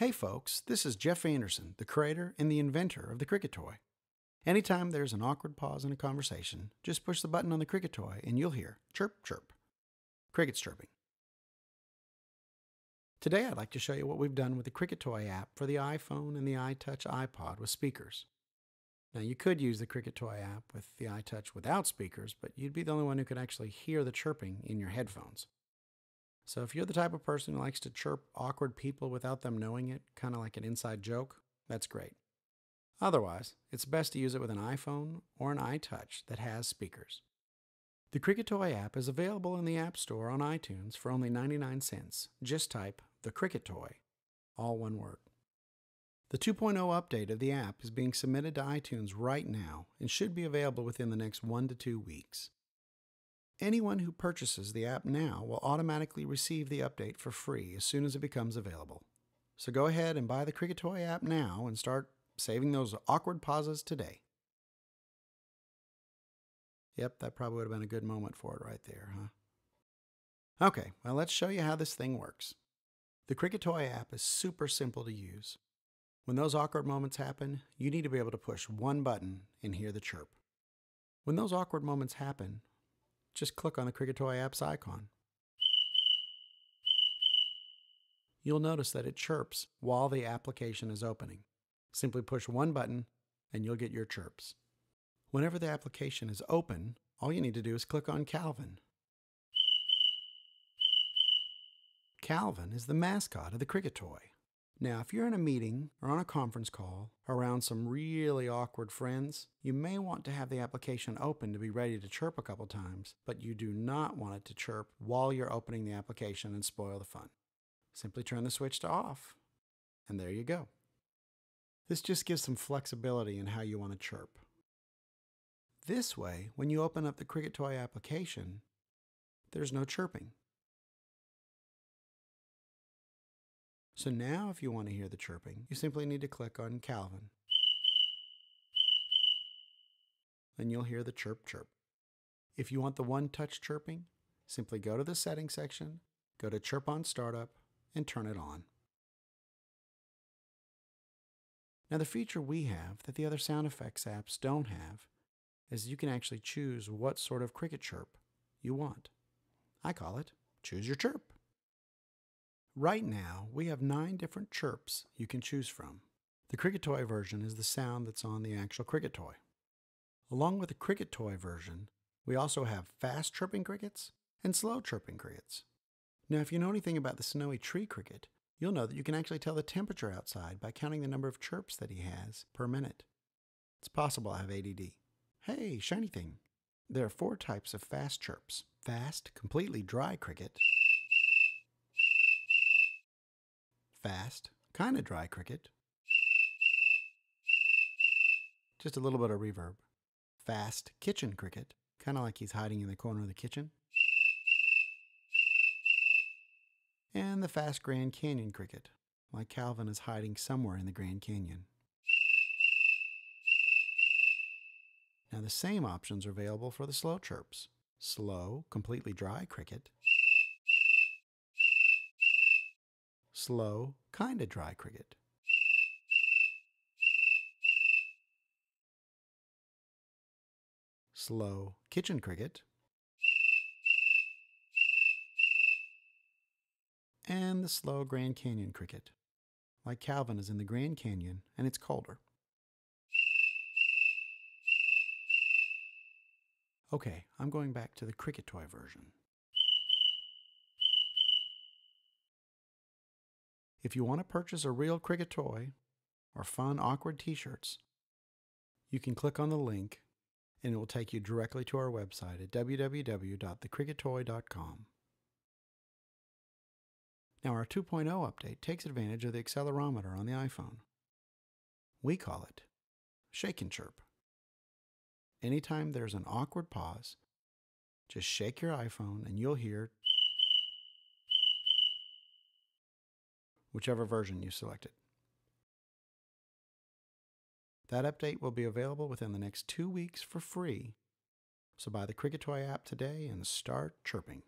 Hey folks, this is Jeff Anderson, the creator and the inventor of the Cricket Toy. Anytime there's an awkward pause in a conversation, just push the button on the Cricket Toy and you'll hear chirp chirp. Crickets chirping. Today I'd like to show you what we've done with the Cricket Toy app for the iPhone and the iTouch iPod with speakers. Now you could use the Cricket Toy app with the iTouch without speakers, but you'd be the only one who could actually hear the chirping in your headphones. So if you're the type of person who likes to chirp awkward people without them knowing it, kind of like an inside joke, that's great. Otherwise, it's best to use it with an iPhone or an iTouch that has speakers. The Cricket Toy app is available in the App Store on iTunes for only 99 cents. Just type the Cricket Toy, all one word. The 2.0 update of the app is being submitted to iTunes right now and should be available within the next one to two weeks. Anyone who purchases the app now will automatically receive the update for free as soon as it becomes available. So go ahead and buy the Cricket Toy app now and start saving those awkward pauses today. Yep, that probably would have been a good moment for it right there, huh? Okay, well, let's show you how this thing works. The Cricket Toy app is super simple to use. When those awkward moments happen, you need to be able to push one button and hear the chirp. When those awkward moments happen, just click on the Cricket Toy app's icon. You'll notice that it chirps while the application is opening. Simply push one button and you'll get your chirps. Whenever the application is open, all you need to do is click on Calvin. Calvin is the mascot of the Cricket Toy. Now, if you're in a meeting or on a conference call around some really awkward friends, you may want to have the application open to be ready to chirp a couple times, but you do not want it to chirp while you're opening the application and spoil the fun. Simply turn the switch to off, and there you go. This just gives some flexibility in how you want to chirp. This way, when you open up the Cricket Toy application, there's no chirping. So now if you want to hear the chirping, you simply need to click on Calvin. And you'll hear the chirp chirp. If you want the one touch chirping, simply go to the settings section, go to chirp on startup, and turn it on. Now the feature we have that the other sound effects apps don't have is you can actually choose what sort of cricket chirp you want. I call it choose your chirp. Right now, we have nine different chirps you can choose from. The Cricket Toy version is the sound that's on the actual Cricket Toy. Along with the Cricket Toy version, we also have fast chirping crickets and slow chirping crickets. Now, if you know anything about the snowy tree cricket, you'll know that you can actually tell the temperature outside by counting the number of chirps that he has per minute. It's possible I have ADD. Hey, shiny thing. There are four types of fast chirps. Fast, completely dry cricket, fast, kind of dry cricket. Just a little bit of reverb. Fast kitchen cricket, kind of like he's hiding in the corner of the kitchen. And the fast Grand Canyon cricket, like Calvin is hiding somewhere in the Grand Canyon. Now the same options are available for the slow chirps. Slow, completely dry cricket, slow, kinda dry cricket. Slow kitchen cricket. And the slow Grand Canyon cricket. Like Calvin is in the Grand Canyon and it's colder. Okay, I'm going back to the cricket toy version. If you want to purchase a real cricket toy or fun, awkward t shirts, you can click on the link and it will take you directly to our website at www.thecrickettoy.com. Now, our 2.0 update takes advantage of the accelerometer on the iPhone. We call it Shake and Chirp. Anytime there's an awkward pause, just shake your iPhone and you'll hear whichever version you selected. That update will be available within the next two weeks for free, so buy the Cricket Toy app today and start chirping.